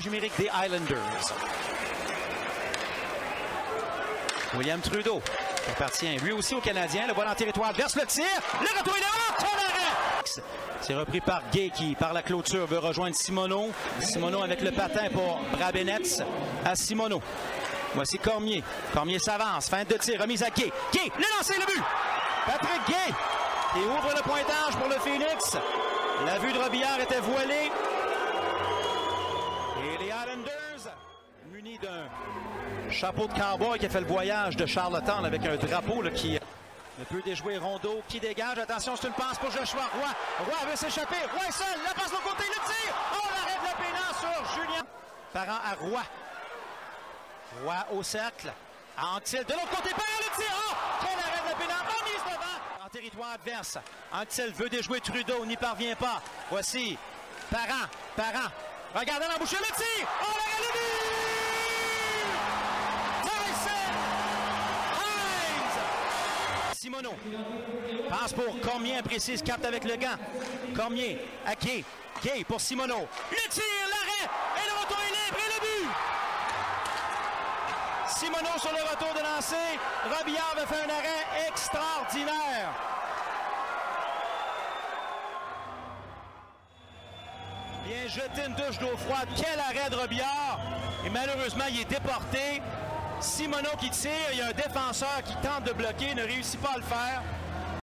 numérique des Islanders. William Trudeau appartient lui aussi aux Canadiens. Le voilà en territoire adverse, le tir. Le retour est arrêt! C'est repris par Gay qui, par la clôture, veut rejoindre Simoneau. Simoneau avec le patin pour Brabenetz à Simoneau. Voici Cormier. Cormier s'avance. Fin de tir. Remise à Gay. Gay, le lancer, le but! Patrick Gay qui ouvre le pointage pour le Phoenix. La vue de Robillard était voilée. Et les Islanders, munis d'un chapeau de cowboy qui a fait le voyage de Charlottetown avec un drapeau qui ne peut déjouer Rondeau qui dégage. Attention, c'est une passe pour Joshua Roy. Roy veut s'échapper. Roy seul. La passe de côté, le tir. Oh, l'arrêt de la pénance sur Julien. Parent à Roy. Roy au cercle. À. De l'autre côté, Parent le tir. Oh, quel arrêt de la pénance. En mise devant. En territoire adverse. Anctil veut déjouer Trudeau. N'y parvient pas. Voici Parent. Parent. Regardez l'embouchure. Le tir. Oh, l'arrêt de but. Simoneau. Passe pour Cormier, précise, capte avec le gant? Cormier à Gay. Gay pour Simoneau. Le tir, l'arrêt, et le retour est libre, et le but! Simoneau sur le retour de lancer. Robillard a fait un arrêt extraordinaire. Bien jeté une douche d'eau froide. Quel arrêt de Robillard! Et malheureusement, il est déporté. Simoneau qui tire, il y a un défenseur qui tente de bloquer, ne réussit pas à le faire.